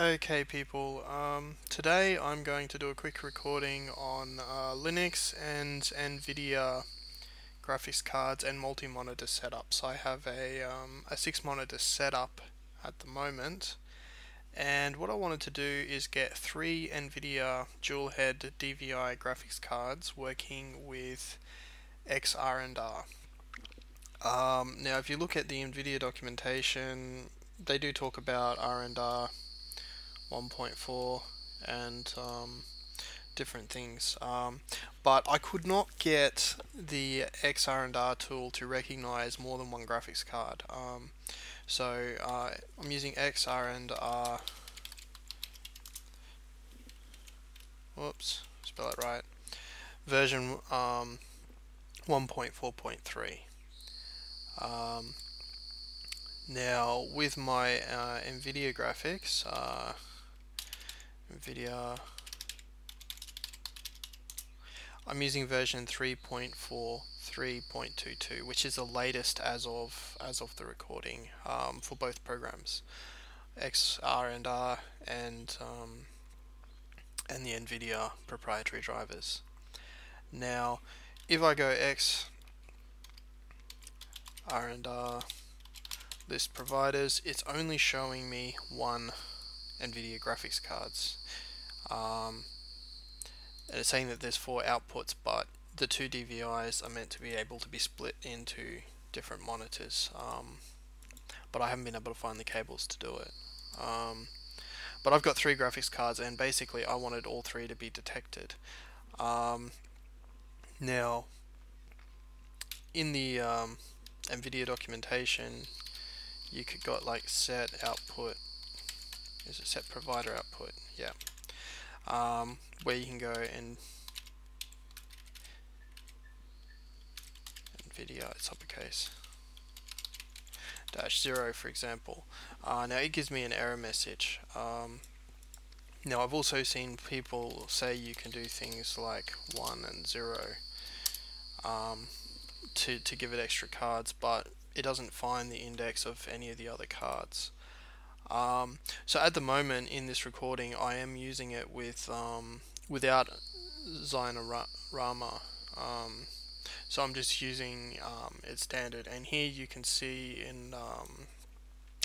Okay people, um, today I'm going to do a quick recording on uh, Linux and NVIDIA graphics cards and multi-monitor setups. I have a, um, a 6 monitor setup at the moment and what I wanted to do is get three NVIDIA dual head DVI graphics cards working with xrandr. Um, now if you look at the NVIDIA documentation they do talk about RandR 1.4 and um, different things. Um, but I could not get the xrandr tool to recognize more than one graphics card. Um, so uh, I'm using xrandr. Whoops, spell it right. Version um, 1.4.3. Um, now with my uh, NVIDIA graphics, uh, NVIDIA. I'm using version 3.43.22, which is the latest as of as of the recording um, for both programs, xrandr, and um, and the NVIDIA proprietary drivers. Now, if I go X R and R list providers, it's only showing me one NVIDIA graphics cards. Um, and it's saying that there's four outputs, but the two DVIs are meant to be able to be split into different monitors. Um, but I haven't been able to find the cables to do it. Um, but I've got three graphics cards, and basically I wanted all three to be detected. Um, now, in the um, NVIDIA documentation, you could got like set output is a set provider output yeah. Um, where you can go and NVIDIA it's uppercase. Dash zero for example. Uh, now it gives me an error message. Um, now I've also seen people say you can do things like 1 and 0 um, to, to give it extra cards but it doesn't find the index of any of the other cards. Um, so at the moment in this recording I am using it with um, without Xinerama. Um, so I'm just using um, its standard. And here you can see in um,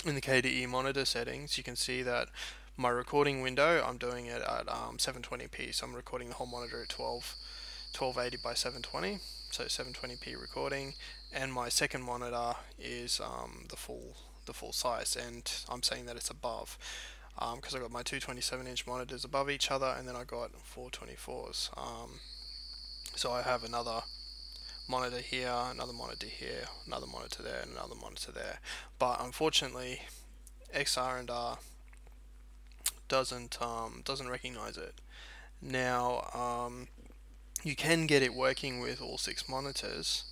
in the KDE monitor settings you can see that my recording window I'm doing it at 720p um, so I'm recording the whole monitor at 12 1280 by 720 so 720p recording. And my second monitor is um, the full the full size and I'm saying that it's above because um, I got my two 27 inch monitors above each other and then I got four 24s um, so I have another monitor here another monitor here another monitor there and another monitor there. But unfortunately xrandr doesn't um, doesn't recognize it. Now um, you can get it working with all six monitors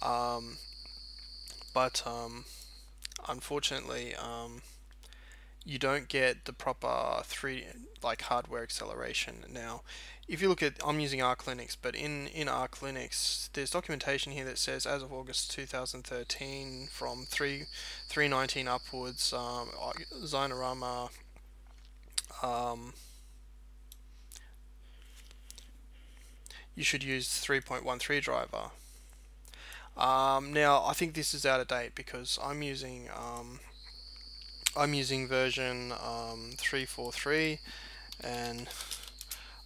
um, but um, unfortunately um, you don't get the proper three like hardware acceleration now if you look at I'm using Linux but in in Linux there's documentation here that says as of August 2013 from 3 319 upwards um, Xinerama um, you should use 3.13 driver. Um, now I think this is out of date because I'm using um, I'm using version um, 343 and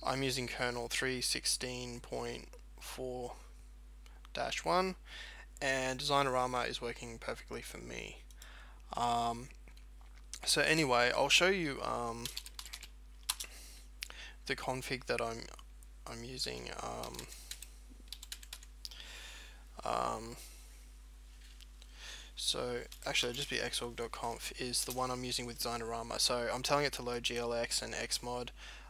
I'm using kernel 316.4-1 and Xinerama is working perfectly for me. Um, so anyway, I'll show you um, the config that I'm I'm using um, so actually just be xorg.conf is the one I'm using with Xinerama. So I'm telling it to load GLX and Xmod.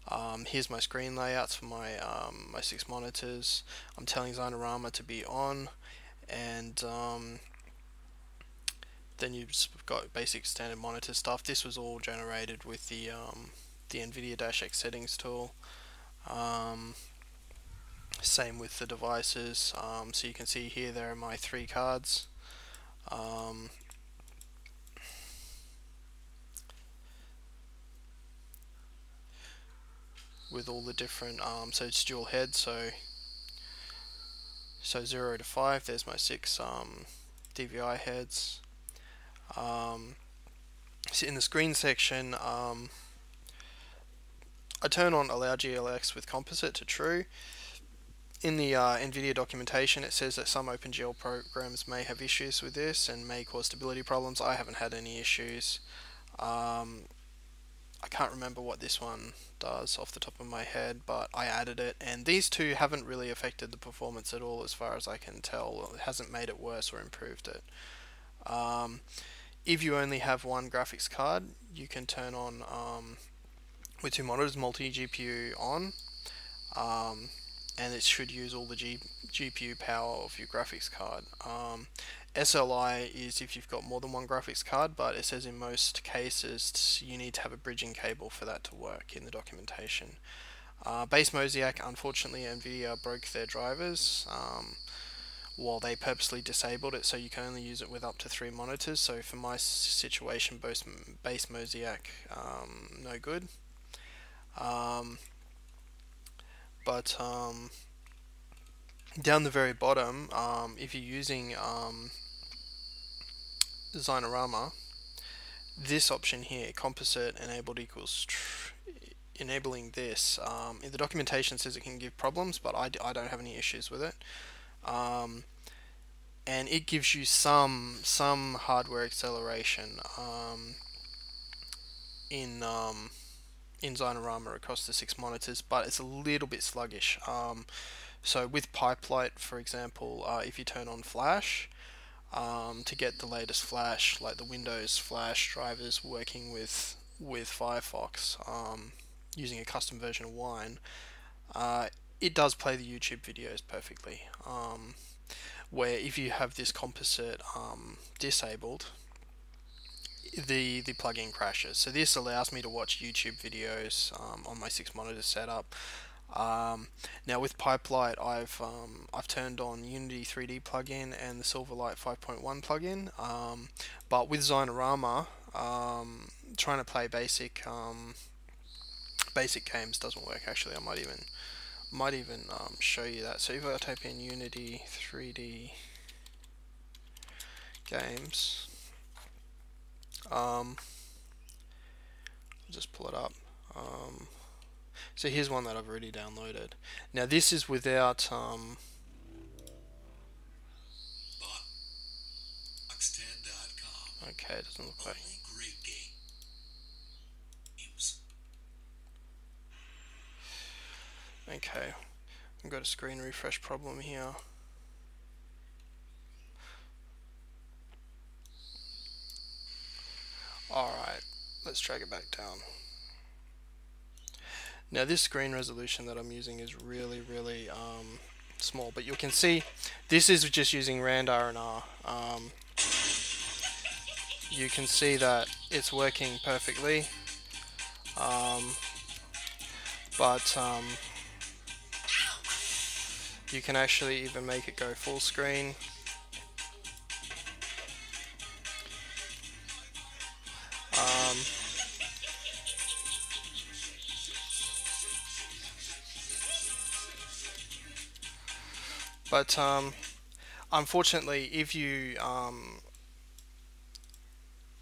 Um, here's my screen layouts for my um, my six monitors. I'm telling Xinerama to be on, and um, then you've got basic standard monitor stuff. This was all generated with the um, the NVIDIA-X settings tool. Um, same with the devices. Um, so you can see here there are my three cards. Um, with all the different um, so it's dual head so so 0 to 5 there's my six um, DVI heads um, so in the screen section um, I turn on allow GLX with composite to true in the uh, NVIDIA documentation it says that some OpenGL programs may have issues with this and may cause stability problems. I haven't had any issues. Um, I can't remember what this one does off the top of my head, but I added it, and these two haven't really affected the performance at all as far as I can tell. It hasn't made it worse or improved it. Um, if you only have one graphics card, you can turn on, um, with two monitors, multi-GPU on, um, and it should use all the G GPU power of your graphics card. Um, SLI is if you've got more than one graphics card, but it says in most cases you need to have a bridging cable for that to work in the documentation. Uh, base Mosaic, unfortunately, NVIDIA broke their drivers um, while they purposely disabled it, so you can only use it with up to three monitors. So for my situation, base, base Mosaic, um, no good. Um, but um, down the very bottom, um, if you're using um, this option here, composite enabled equals enabling this, um, the documentation says it can give problems, but I, I don't have any issues with it. Um, and it gives you some some hardware acceleration um, in um, in Xinerama across the six monitors, but it's a little bit sluggish. Um, so with Pipelight, for example, uh, if you turn on Flash, um, to get the latest Flash, like the Windows Flash drivers working with with Firefox, um, using a custom version of Wine, uh, it does play the YouTube videos perfectly. Um, where if you have this composite um, disabled, the the plugin crashes. So this allows me to watch YouTube videos um, on my six monitor setup. Um, now with Pipelight, I've um, I've turned on Unity 3D plugin and the Silverlight 5.1 plugin. Um, but with Xinerama, um, trying to play basic um, basic games doesn't work. Actually, I might even might even um, show you that. So if I type in Unity 3D games, um, I'll just pull it up. Um, so here's one that I've already downloaded. Now this is without um, Okay, it doesn't look like. Okay, I've got a screen refresh problem here. Alright, let's drag it back down. Now this screen resolution that I'm using is really, really um, small, but you can see this is just using Rand R&R. Um, you can see that it's working perfectly, um, but um, you can actually even make it go full screen but um, unfortunately, if you um,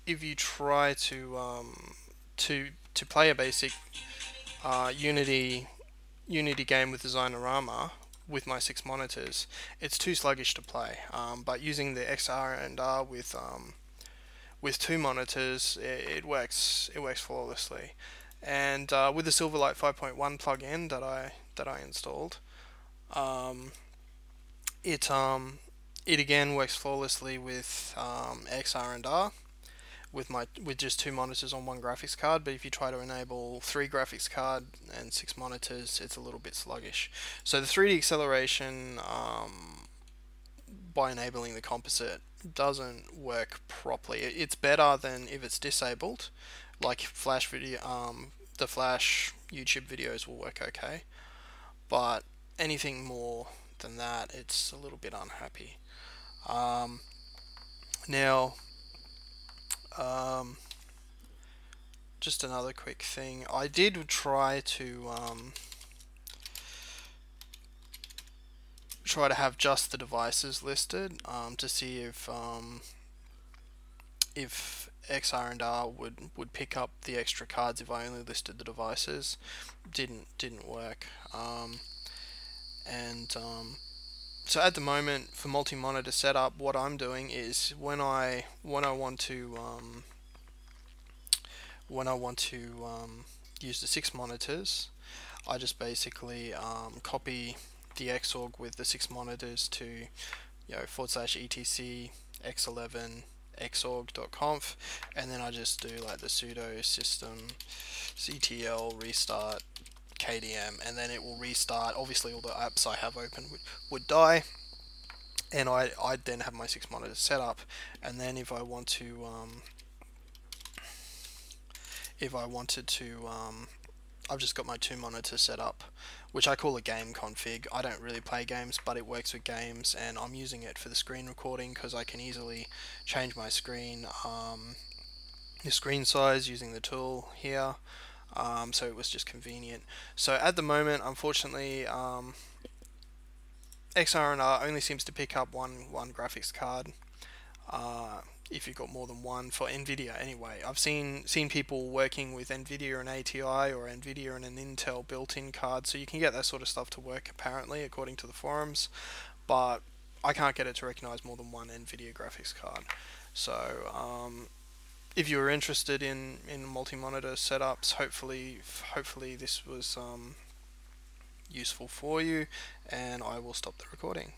if you try to um, to to play a basic uh, Unity Unity game with Xinerama with my six monitors, it's too sluggish to play. Um, but using the xrandr with um, with two monitors, it, it works it works flawlessly. And uh, with the Silverlight 5.1 plugin that I that I installed, um, it um, it again works flawlessly with um, xrandr with my with just two monitors on one graphics card but if you try to enable three graphics card and six monitors it's a little bit sluggish so the 3D acceleration um, by enabling the composite doesn't work properly. It's better than if it's disabled, like Flash video, um, the Flash YouTube videos will work okay, but anything more than that, it's a little bit unhappy. Um, now, um, just another quick thing. I did try to um, try to have just the devices listed um, to see if um, if xrandr would would pick up the extra cards if I only listed the devices. Didn't didn't work. Um, and um, so at the moment for multi-monitor setup, what I'm doing is when I when I want to um, when I want to um, use the six monitors, I just basically um, copy the Xorg with the six monitors to you know forward slash etc x11 xorg.conf and then I just do like the sudo system ctl restart KDM and then it will restart obviously all the apps I have open would, would die and I, I'd then have my six monitors set up and then if I want to um, if I wanted to um, I've just got my two monitors set up which I call a game config. I don't really play games but it works with games and I'm using it for the screen recording because I can easily change my screen um, the screen size using the tool here um, so it was just convenient. So at the moment unfortunately um, xrandr only seems to pick up one, one graphics card. Uh, if you've got more than one for Nvidia anyway. I've seen seen people working with Nvidia and ATI or Nvidia and an Intel built-in card, so you can get that sort of stuff to work apparently according to the forums, but I can't get it to recognize more than one Nvidia graphics card. So um, if you are interested in in multi-monitor setups, hopefully hopefully this was um, useful for you, and I will stop the recording.